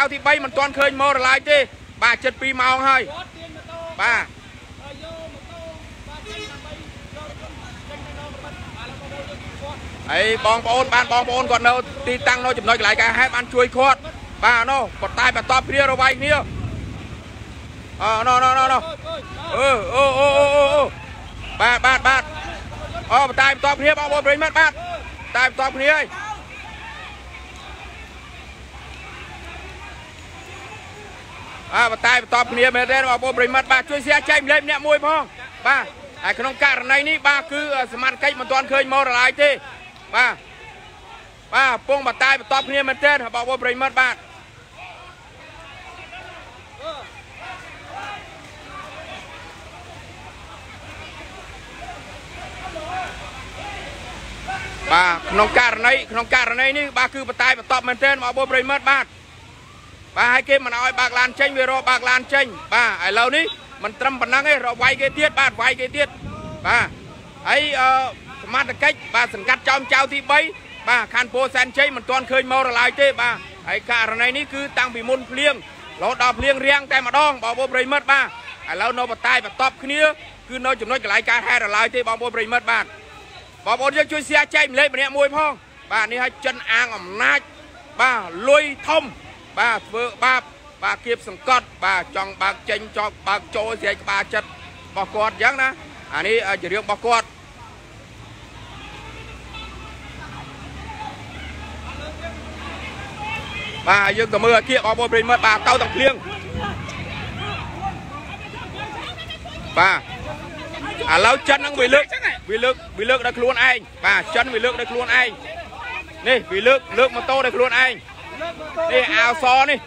ៅទី3មិនទាន់ឃើញមករឡាយទេ បាទចិត្ត2ម៉ោងហើយបាទហើយបងប្អូនបានបងប្អូនគាត់នៅទីតាំងនៅចំណុចកន្លែងការហែបានជួយគាត់បាទណូប៉ុន្តែបន្តគ្នារវាយគ្នាអឺណូណូណូណូអឺអូអូអូអូបាទបាទបាទអូបន្តបន្តគ្នាបងប្អូនប្រិមត្តបាទតែបន្តគ្នាហើយ អើបន្តបន្តគ្នាមែនទេបងប្អូនប្រិមត្តបាទជួយ share ចែកម្លែកម្នាក់មួយផងបាទហើយក្នុងករណីនេះបាទគឺសមាជិកមិនទាន់ឃើញមករឡាយទេបាទបាទពងបតាយបន្តគ្នាមែនទេបងប្អូនប្រិមត្តបាទបាទក្នុងករណីក្នុងករណីនេះបាទគឺបតាយបន្តមែនទេបងប្អូនប្រិមត្តបាទ បាទហើយគេមិនអោយបើកឡានចេញវារកបើកឡានចេញបាទឥឡូវនេះមិនត្រឹមប៉ុណ្ណឹងទេរកវាយគេទៀតបាទវាយគេទៀតបាទហើយអឺសមត្ថកិច្ចបាទសង្កាត់ចោមចៅទី3បាទខណ្ឌពោធិ៍សែនជ័យមិនទាន់ឃើញមករឡាយទេបាទហើយករណីនេះគឺតាំងពីមុនភ្លៀងរហូតដល់ភ្លៀងរាំងតែម្ដងបងប្អូនប្រិមិត្តបាទឥឡូវនៅបតាយបន្ទាប់គ្នាគឺនៅចំណុចកន្លែងការហេតុរឡាយទេបងប្អូនប្រិមិត្តបាទបងប្អូនយើងជួយសៀចែកម្លែកម្នាក់មួយផងបាទនេះឲ្យចិនអាងអំណាចបាទលុយធំ បាទធ្វើបាបបាទគៀបសង្កត់បាទចង់បើកចេញចង់បើកចូលស្រែកក្បាលចិត្តរបស់គាត់អញ្ចឹងណាអានេះជារឿងរបស់គាត់បាទយើងក៏មើលអាគៀកបងប្អូនប្រិមិត្តបាទទៅទាំងភ្លៀងបាទឥឡូវចិនហ្នឹងវាលើកវាលើកវាលើកដោយខ្លួនឯងបាទចិនវាលើកដោយខ្លួនឯងនេះវាលើកលើកម៉ូតូដោយខ្លួនឯង នេះអាវសនេះ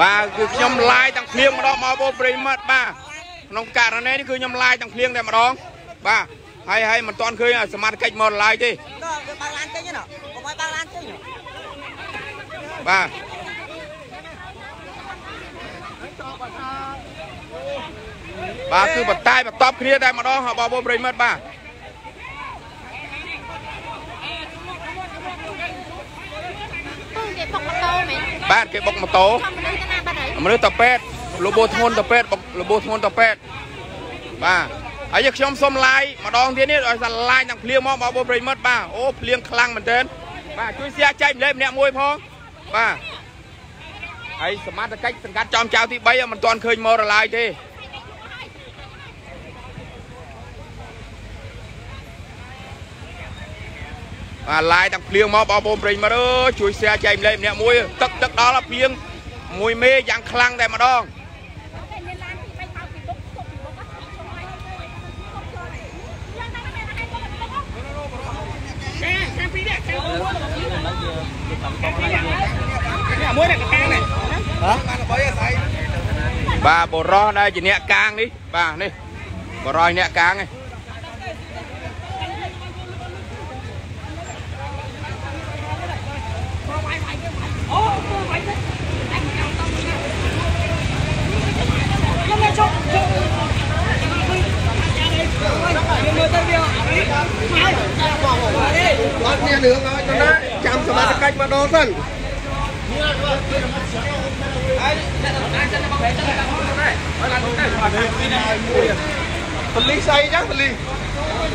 បាទគឺខ្ញុំឡាយទាំងភ្លៀងម្ដងមកបងប្រិមិត្តបាទក្នុងករណីនេះគឺខ្ញុំឡាយទាំងភ្លៀងតែម្ដងបាទហើយហើយមិនទាន់ឃើញសមាជិកមកឡាយទេបើកឡានចេញណាកុំឲ្យបើកឡានចេញបាទ បាទគឺបតាយបន្ទប់គ្នាតែម្ដងបងប្អូនប្រិមិត្តបាទគេបុកម៉ូតូមែនបាទគេបុកម៉ូតូមនុស្សតាពេតលបោធ្ងន់តាពេតបុកលបោធ្ងន់តាពេតបាទហើយខ្ញុំសុំឡាយម្ដងទៀតនេះឲ្យសាឡាយទាំងភ្លៀងមកបងប្អូនប្រិមិត្តបាទអូភ្លៀងខ្លាំងមែនទែនបាទជួយ share ចែកម្លែកម្នាក់មួយផងបាទហើយសមាជិកសង្កាត់ចំចៅទី3មិនទាន់ឃើញមករឡាយទេ បាទឡាយទាំងភ្លៀងមកបងប្អូនប្រិយមិត្តអើយជួយ share ចែកម្លែកម្នាក់មួយទឹកទឹកដល់ភ្លៀងមួយមេយ៉ាងខ្លាំងតែម្ដងមួយនេះកាងនេះហ៎បាន3អាស្រ័យបាទបរោះដែលជាអ្នកកាងនេះបាទនេះបរោះអ្នកកាងនេះអូវាយទៅតែមកចង់ទៅ ខ្ញុំមកជប់ជប់ខ្ញុំមើលទៅវាអត់មានរឿងឲ្យទៅណាចាំសមាជិកមកដល់សិនបលីស្អីចឹងបលីអូយអូយ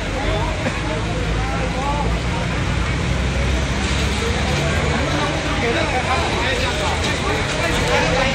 តែចឹ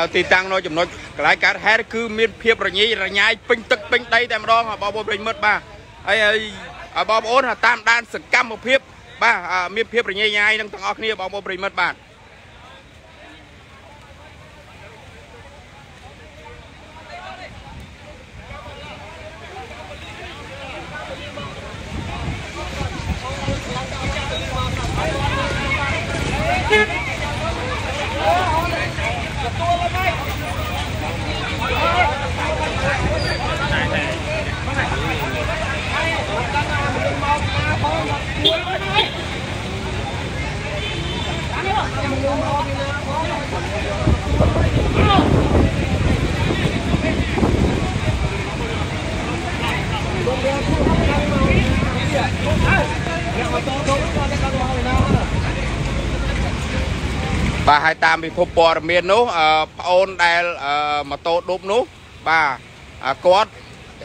នៅទីតាំងនៅចំណុចកន្លែងកើតហេតុគឺមានភាពរញ៉េរញ៉ៃពេញទឹកពេញដីតែម្ដងបងប្អូនប្រិយមិត្តបាទហើយឲ្យបងប្អូនតាមដានសកម្មភាពបាទមានភាពរញ៉េរញ៉ៃនឹងទាំងអស់គ្នាបងប្អូនប្រិយមិត្តបាទ Thank you. បាទហើយតាមពិភពព័ត៌មាននោះអឺប្អូនដែលអឺម៉ូតូឌុបនោះបាទអឺគាត់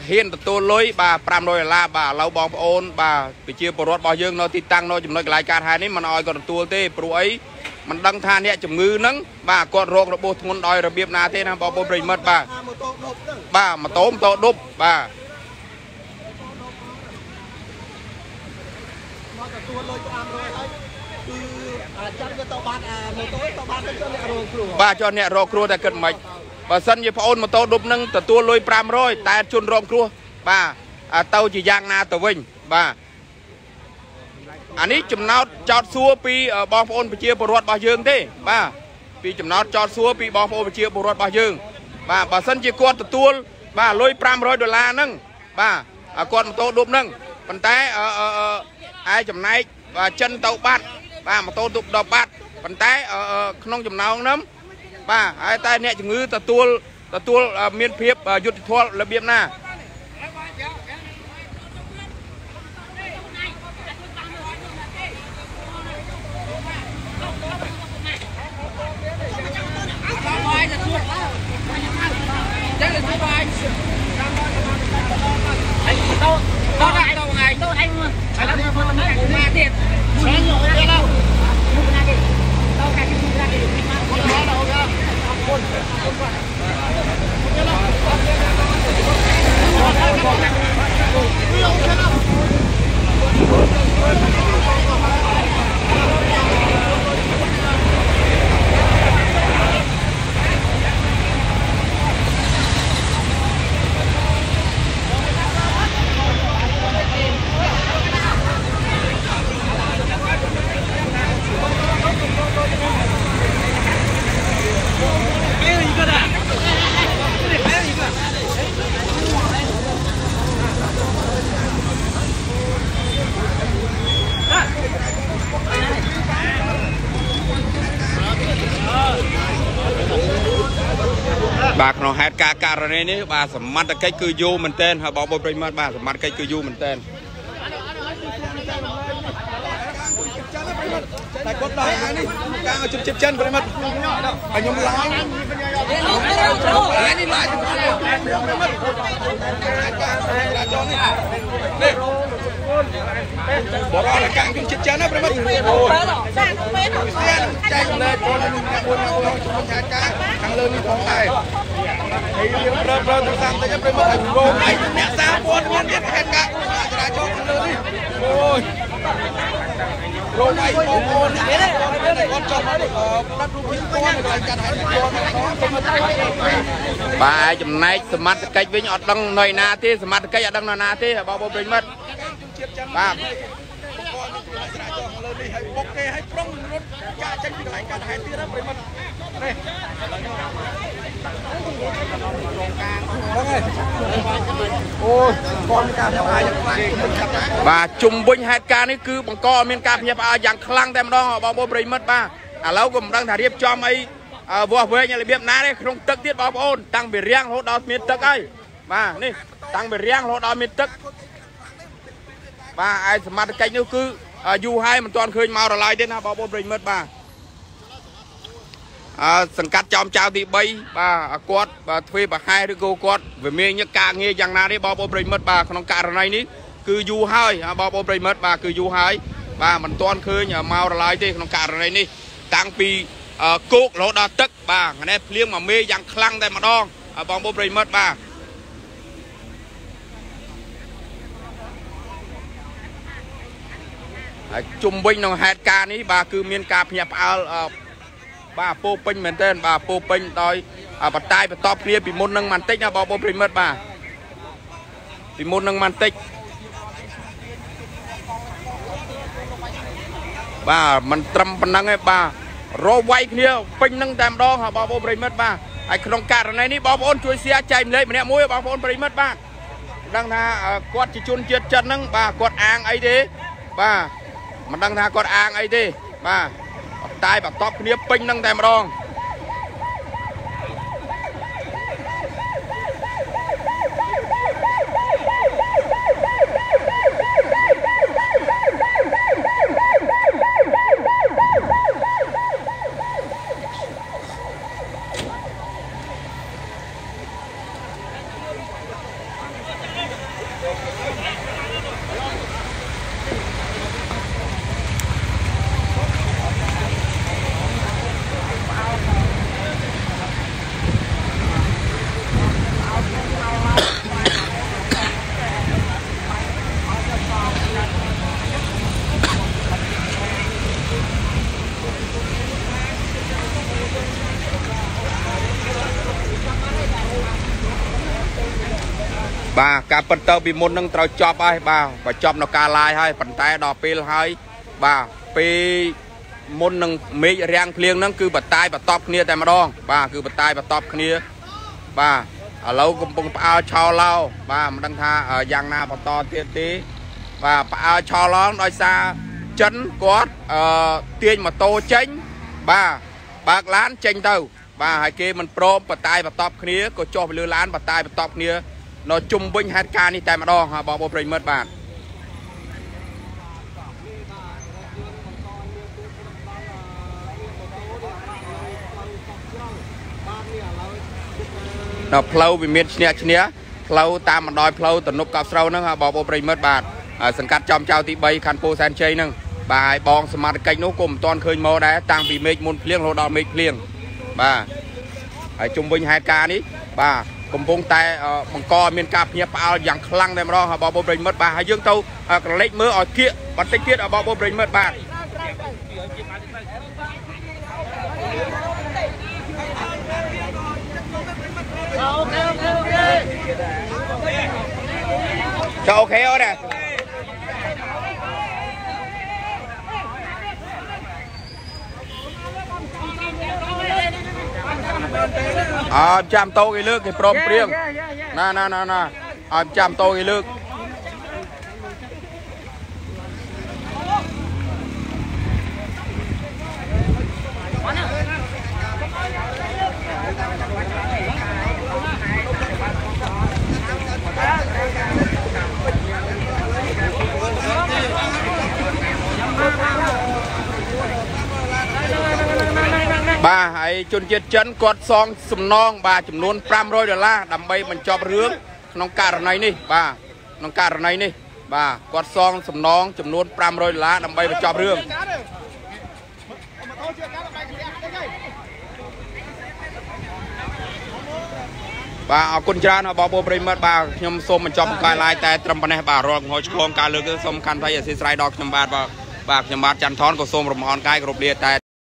ហ៊ានទទួលលុយបាទ500ដុល្លារបាទឥឡូវបងប្អូន បាទប្រជាពលរដ្ឋរបស់យើងនៅទីតាំងនៅចំណុចកន្លែងកើតហេតុនេះមិនឲ្យគាត់ទទួលទេព្រោះអីមិនដឹងថាអ្នកជំងឺហ្នឹងបាទគាត់រោគរបួសធ្ងន់ដោយរបៀបណាទេណាបងប្អូនប្រិយមិត្តបាទម៉ូតូដប់ហ្នឹងបាទម៉ូតូម៉ូតូឌុបបាទមកទទួលលុយ500ហើយគឺ អាចាំទៅទៅបានអាម៉ូតូទៅបានទៅចូលអ្នករងគ្រោះបាទចុះអ្នករកគ្រោះតែគិតមិនបើសិនជាប្អូនម៉ូតូឌុបនឹងទទួលលុយ500តែជនរងគ្រោះបាទអាទៅជាយ៉ាងណាទៅវិញបាទអានេះចំណោតចោតសួរពីអឺបងប្អូនប្រជាពលរដ្ឋរបស់យើងទេបាទពីចំណោតចោតសួរពីបងប្អូនប្រជាពលរដ្ឋរបស់យើង បាទបើសិនជាគាត់ទទួល បាទលុយ500ដុល្លារហ្នឹងបាទអាគាត់ម៉ូតូឌុបហ្នឹងប៉ុន្តែអឺអឺអឺឯចំណែកបាទចិនទៅបាត់ បាទម៉ូតូឌុបដល់បាត់ប៉ុន្តែអឺអឺក្នុងចំណោមហ្នឹងបាទហើយតែអ្នកជំងឺទទួលទទួលអឺមានភាពអឺយុត្តិធម៌របៀបណា ការណ៍ករណីនេះបាទសមត្ថកិច្ចគឺយូរមែនទែនហើយបងប្អូនប្រិយមិត្តបាទសមត្ថកិច្ចគឺយូរមែនទែនតែគាត់ដល់អានេះការជិបជិបចិនប្រិមិត្តហើយខ្ញុំឡាយអានេះឡាយប្រិមិត្តនេះបរោះកាំងជិបជិបចិនណាប្រិមិត្តអូយស្ទែនចែកលេខបងនឹងអ្នកមួយមកជំនុំឆាតការខាងលើនេះផងដែរ ហើយយើងប្រើប្រើទូរស័ព្ទតិចប្រិមិត្តឲ្យរងឯងអ្នកសារព័ត៌មានទៀតហេតុការណ៍ចរាចរណ៍ខាងលើនេះអូយរងឯងបងប្អូននេះគាត់ចង់មកផ្ដាត់រូបភាពគាត់នៅកន្លែងកាត់ហេតុគាត់មកទៅមកទៅបាទចំណែកសមត្ថកិច្ចវិញអត់ដឹងនៅឯណាទេសមត្ថកិច្ចអត់ដឹងនៅណាទេបងប្អូនប្រិយមិត្តបាទ នេះឲ្យបុកគេឲ្យប្រុងរត់ចាក់ចេញពីកន្លែងកាត់ហេតុទៀតណាប្រិមិត្តនេះហ្នឹងហើយអូយគាត់ការផ្អាយយ៉ាងខ្លាំងមិនចាប់ណាបាទជុំវិញហេតុការណ៍នេះគឺបង្កឲ្យមានការភ្ញាក់ផ្អើលយ៉ាងខ្លាំងតែម្ដងបងប្អូនប្រិយមិត្តបាទឥឡូវក៏មិនដឹងថារៀបចំអីអឺវាស់វែងរបៀបណាទេក្នុងទឹកទៀតបងប្អូនតាំងពីរាំងរហូតដល់មានទឹកហើយបាទនេះតាំងពីរាំងរហូតដល់មានទឹកបាទឯសមត្ថកិច្ចនោះគឺ យូរហើយមិនទាន់ឃើញមករឡាយទេណាបងប្អូនប្រិយមិត្តបាទអឺសង្កាត់ចំចៅទី3បាទគាត់បាទធ្វើប្រហែសឬក៏គាត់វាមានញឹកការងារយ៉ាងណាទេបងប្អូនប្រិយមិត្តបាទក្នុងករណីនេះគឺយូរហើយអាបងប្អូនប្រិយមិត្តបាទគឺយូរហើយបាទមិនទាន់ឃើញមករឡាយទេក្នុងករណីនេះតាំងពីអឺគោករហូតដល់ទឹកបាទថ្ងៃនេះភ្លៀងមកមេយ៉ាងខ្លាំងតែម្ដងអាបងប្អូនប្រិយមិត្តបាទ ហើយជុំវិញក្នុងហេតុការណ៍នេះបាទគឺមានការភ្ញាក់ផ្អើលអឺបាទពោពេញមែនតើបាទពោពេញដោយបតាយបន្តគ្នាពីមុននឹងបន្តិចណាបងប្អូនប្រិមិត្តបាទពីមុននឹងបន្តិចបាទมันត្រឹមប៉ុណ្ណឹងទេបាទរវាយគ្នាពេញនឹងតែម្ដងបងប្អូនប្រិមិត្តបាទហើយក្នុងករណីនេះបងប្អូនជួយ share ចែកម្លែកម្នាក់មួយបងប្អូនប្រិមិត្តបាទដឹងថាគាត់ជាជនជាតិចិនហ្នឹងបាទគាត់អាងអីទេបាទ មិនដឹងថាគាត់អាងអីទេបាទតែបន្តគ្នាពេញនឹងតែម្ដង បាទការពិតទៅពីមុននឹងត្រូវចប់ហើយបាទបើចប់នៅការឡាយហើយប៉ុន្តែដល់ពេលហើយបាទពេលមុននឹងមេឃរាំងភ្លៀងហ្នឹងគឺបតាយបតប់គ្នាតែម្ដង បាទគឺបតាយបតប់គ្នា បាទឥឡូវកំពុងផ្អើលឆោឡោបាទមិនដឹងថាយ៉ាងណាបន្តទៀតទេ បាទផ្អើលឆោឡោដោយសារចិនគាត់អឺទាញម៉ូតូចេញ បាទបើកឡានចេញទៅ បាទហើយគេមិនព្រមបតាយបតប់គ្នាក៏ចុះទៅលើឡានបតាយបតប់គ្នា នៅជុំវិញហេតុការណ៍នេះតែម្ដង હા បងប្អូនប្រិមិត្តបាទដល់ផ្លូវវាមានឈ្នះឈ្នះផ្លូវតាមបណ្ដោយផ្លូវទំនប់កោបស្រូវហ្នឹង હા បងប្អូនប្រិមិត្តបាទហើយសង្កាត់ចំចៅទី3ខណ្ឌពោធិ៍សែនជ័យហ្នឹងបាទហើយបងសមាជិកនោះក៏មិនទាន់ឃើញមកដែរតាំងពីមេឃមុនភ្លៀងរហូតដល់មេឃភ្លៀងបាទហើយជុំវិញហេតុការណ៍នេះបាទ កំពុងតែបង្កមានការភ្ញាក់ផ្អើលយ៉ាងខ្លាំងតែម្ដងបងប្អូនប្រិមិត្តបាទហើយយើងទៅក្រឡេកមើលឲ្យគៀកបន្តិចទៀតបងប្អូនប្រិមិត្តបាទចូលអូខេអត់ទេអើ ចាំតោគេលើកគេព្រមព្រៀងណាណាណាណាអើចាំតោគេលើកបាទហើយ ជនជាតិចិនគាត់សងសំណងបាទចំនួន500ដុល្លារដើម្បីបញ្ចប់រឿងក្នុងករណីនេះបាទក្នុងករណីនេះ បាទគាត់សងសំណងចំនួន500ដុល្លារដើម្បីបញ្ចប់រឿងបាទអរគុណច្រើនបងប្អូនប្រិមត្តបាទខ្ញុំសូមបញ្ចប់បង្ការឡាយតែត្រឹមប៉ុណ្ណេះបាទរាល់កំហុសឆ្គងការលើកគឺសូមខន្តីអធិស្ឋានដល់ខ្ញុំបាទបាទបាទខ្ញុំបាទច័ន្ទថនក៏សូមរំអរកាយគ្រប់លាតែ